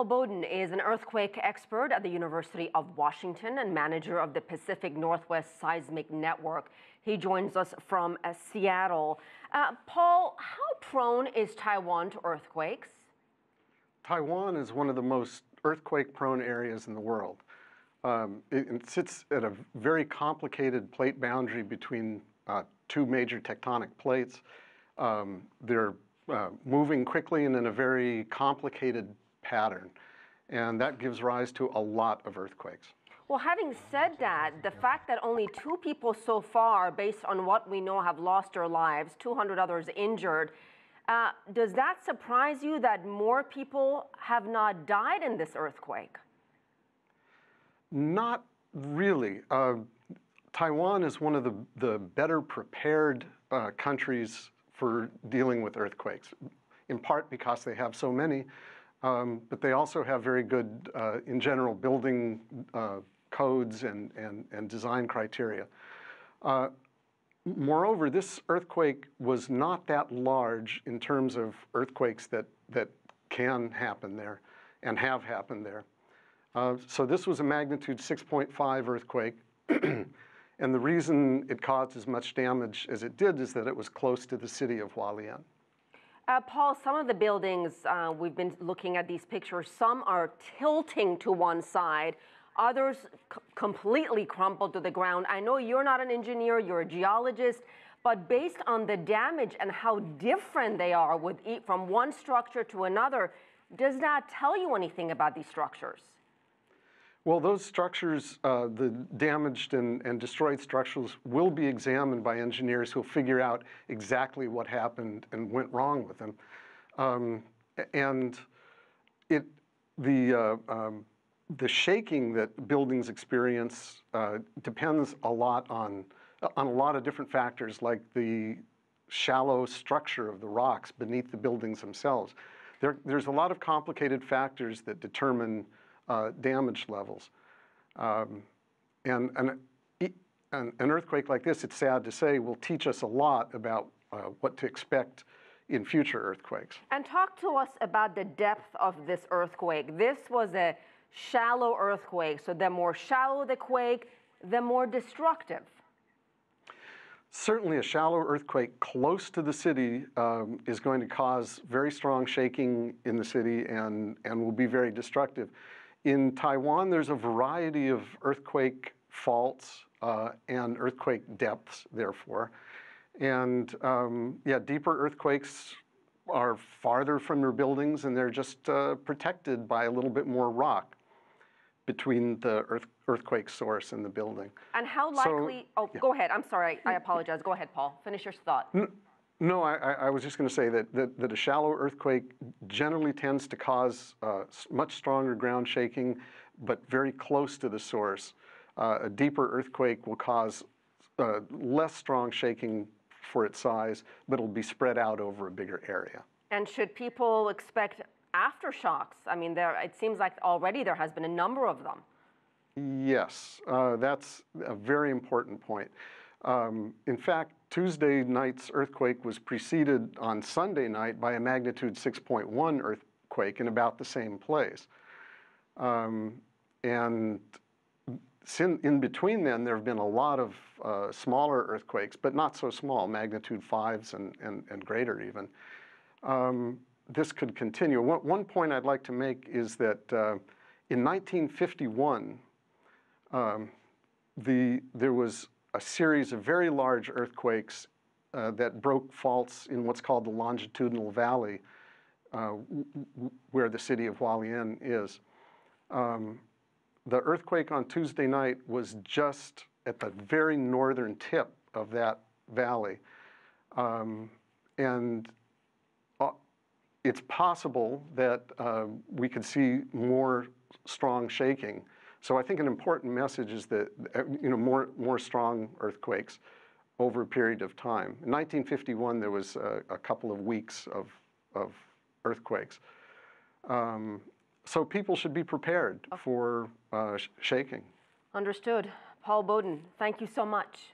Paul Bodin is an earthquake expert at the University of Washington and manager of the Pacific Northwest Seismic Network. He joins us from uh, Seattle. Uh, Paul, how prone is Taiwan to earthquakes? Taiwan is one of the most earthquake prone areas in the world. Um, it, it, sits at a very complicated plate boundary between uh, two major tectonic plates. Um, they're uh, moving quickly and in a very complicated pattern. And that gives rise to a lot of earthquakes. Well, having said that, the fact that only two people so far, based on what we know, have lost their lives, 200 others injured, uh, does that surprise you that more people have not died in this earthquake? Not really. Uh, Taiwan is one of the, the better prepared uh, countries for dealing with earthquakes, in part because they have so many, um, but they also have very good, uh, in general, building uh, codes and, and, and design criteria. Uh, moreover, this earthquake was not that large in terms of earthquakes that, that can happen there and have happened there. Uh, so this was a magnitude 6.5 earthquake. and the reason it caused as much damage as it did is that it was close to the city of Hualien. Uh, Paul, some of the buildings, uh, we've been looking at these pictures, some are tilting to one side, others completely crumpled to the ground. I know you're not an engineer, you're a geologist, but based on the damage and how different they are with from one structure to another, does that tell you anything about these structures? Well, those structures, uh, the damaged and, and, destroyed structures, will be examined by engineers who'll figure out exactly what happened and went wrong with them. Um, and it, the, uh, um, the shaking that buildings experience uh, depends a lot on, on a lot of different factors, like the shallow structure of the rocks beneath the buildings themselves. There, there's a lot of complicated factors that determine uh, damage levels. Um, and, and an, an, earthquake like this, it's sad to say, will teach us a lot about uh, what to expect in future earthquakes. And talk to us about the depth of this earthquake. This was a shallow earthquake, so the more shallow the quake, the more destructive. Certainly a shallow earthquake close to the city um, is going to cause very strong shaking in the city and, and will be very destructive. In Taiwan, there's a variety of earthquake faults uh, and earthquake depths, therefore. And um, yeah, deeper earthquakes are farther from your buildings and they're just uh, protected by a little bit more rock between the earth, earthquake source and the building. And how likely, so, oh, yeah. go ahead. I'm sorry, I apologize. Go ahead, Paul. Finish your thought. No, I, I, was just going to say that, that, that, a shallow earthquake generally tends to cause uh, much stronger ground shaking, but very close to the source. Uh, a deeper earthquake will cause uh, less strong shaking for its size, but it'll be spread out over a bigger area. And should people expect aftershocks? I mean, there, it seems like already there has been a number of them. Yes, uh, that's a very important point. Um, in fact, Tuesday night's earthquake was preceded on Sunday night by a magnitude 6.1 earthquake in about the same place. Um, and in between then, there have been a lot of uh, smaller earthquakes, but not so small, magnitude fives and, and, and greater even. Um, this could continue. One, one, point I'd like to make is that uh, in 1951, um, the, there was a series of very large earthquakes uh, that broke faults in what's called the longitudinal valley, uh, where the city of Hualien is. Um, the earthquake on Tuesday night was just at the very northern tip of that valley. Um, and uh, it's possible that uh, we could see more strong shaking so I think an important message is that you know more more strong earthquakes over a period of time. In 1951, there was a, a couple of weeks of of earthquakes. Um, so people should be prepared for uh, sh shaking. Understood. Paul Bodin, thank you so much.